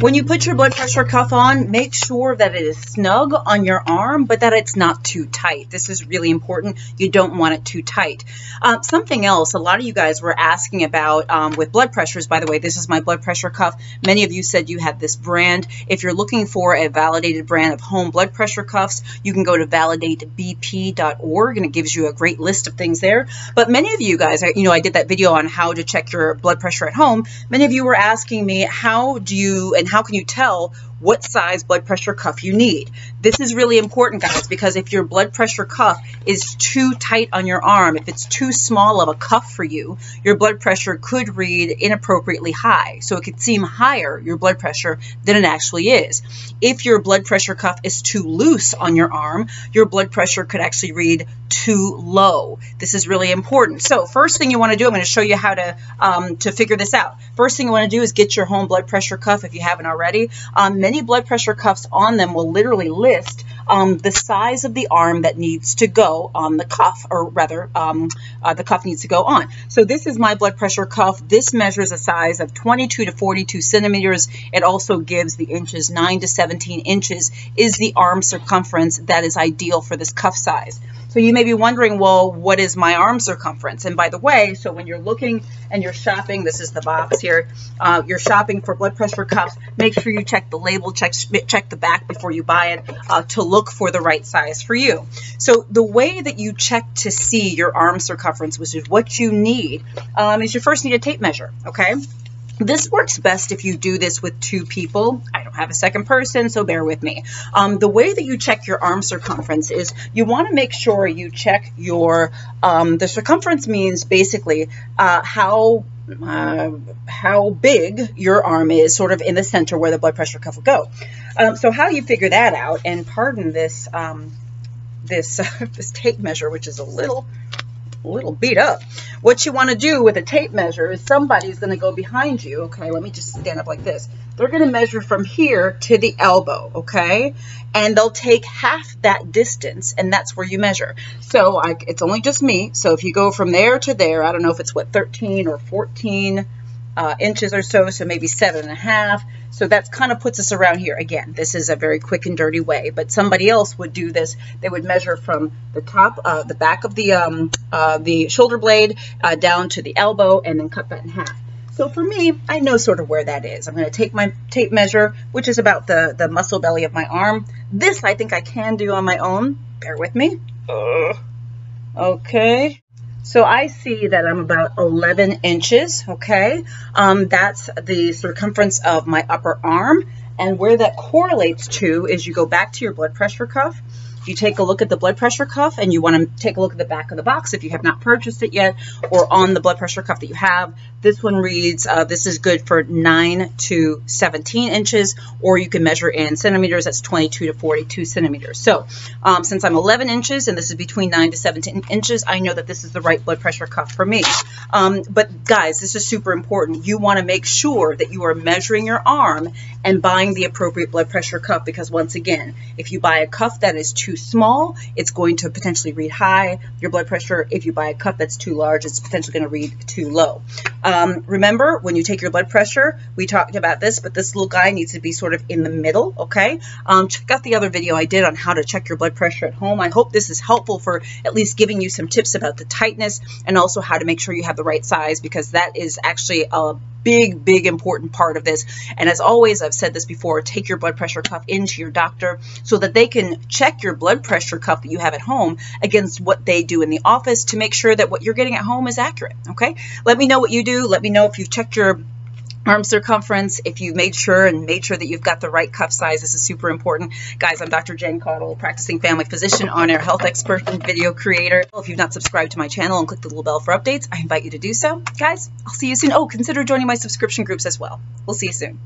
When you put your blood pressure cuff on, make sure that it is snug on your arm, but that it's not too tight. This is really important. You don't want it too tight. Uh, something else, a lot of you guys were asking about um, with blood pressures, by the way, this is my blood pressure cuff. Many of you said you had this brand. If you're looking for a validated brand of home blood pressure cuffs, you can go to validatebp.org and it gives you a great list of things there. But many of you guys, you know, I did that video on how to check your blood pressure at home. Many of you were asking me, how do you and how can you tell what size blood pressure cuff you need. This is really important, guys, because if your blood pressure cuff is too tight on your arm, if it's too small of a cuff for you, your blood pressure could read inappropriately high. So it could seem higher, your blood pressure, than it actually is. If your blood pressure cuff is too loose on your arm, your blood pressure could actually read too low. This is really important. So first thing you want to do, I'm going to show you how to, um, to figure this out. First thing you want to do is get your home blood pressure cuff if you haven't already. Um, many blood pressure cuffs on them will literally list um, the size of the arm that needs to go on the cuff, or rather, um, uh, the cuff needs to go on. So this is my blood pressure cuff. This measures a size of 22 to 42 centimeters. It also gives the inches 9 to 17 inches is the arm circumference that is ideal for this cuff size. So you may be wondering, well, what is my arm circumference? And by the way, so when you're looking and you're shopping, this is the box here, uh, you're shopping for blood pressure cuffs, make sure you check the label, check, check the back before you buy it uh, to look for the right size for you. So the way that you check to see your arm circumference, which is what you need, um, is you first need a tape measure, okay? This works best if you do this with two people. I don't have a second person, so bear with me. Um, the way that you check your arm circumference is you want to make sure you check your, um, the circumference means basically uh, how uh, how big your arm is sort of in the center where the blood pressure cuff will go. Um, so how you figure that out, and pardon this, um, this, this tape measure, which is a little a little beat up. What you want to do with a tape measure is somebody's going to go behind you. Okay, let me just stand up like this. They're going to measure from here to the elbow, okay? And they'll take half that distance, and that's where you measure. So I, it's only just me. So if you go from there to there, I don't know if it's what, 13 or 14 uh, inches or so, so maybe seven and a half. So that kind of puts us around here. Again, this is a very quick and dirty way, but somebody else would do this. They would measure from the top, uh, the back of the, um, uh, the shoulder blade uh, down to the elbow and then cut that in half. So for me, I know sort of where that is. I'm going to take my tape measure, which is about the, the muscle belly of my arm. This I think I can do on my own. Bear with me. Okay. So I see that I'm about 11 inches, okay? Um, that's the circumference of my upper arm. And where that correlates to is you go back to your blood pressure cuff you take a look at the blood pressure cuff and you want to take a look at the back of the box if you have not purchased it yet or on the blood pressure cuff that you have. This one reads, uh, this is good for 9 to 17 inches, or you can measure in centimeters, that's 22 to 42 centimeters. So um, since I'm 11 inches and this is between 9 to 17 inches, I know that this is the right blood pressure cuff for me. Um, but guys, this is super important. You want to make sure that you are measuring your arm and buying the appropriate blood pressure cuff because once again, if you buy a cuff that is too small, it's going to potentially read high. Your blood pressure, if you buy a cuff that's too large, it's potentially going to read too low. Um, remember, when you take your blood pressure, we talked about this, but this little guy needs to be sort of in the middle, okay? Um, check out the other video I did on how to check your blood pressure at home. I hope this is helpful for at least giving you some tips about the tightness and also how to make sure you have the right size because that is actually a big, big important part of this. And as always, I've said this before, take your blood pressure cuff into your doctor so that they can check your blood pressure cuff that you have at home against what they do in the office to make sure that what you're getting at home is accurate. Okay. Let me know what you do. Let me know if you've checked your arm circumference, if you made sure and made sure that you've got the right cuff size, this is super important. Guys, I'm Dr. Jen Caudle, practicing family physician, on-air health expert, and video creator. If you've not subscribed to my channel and click the little bell for updates, I invite you to do so. Guys, I'll see you soon. Oh, consider joining my subscription groups as well. We'll see you soon.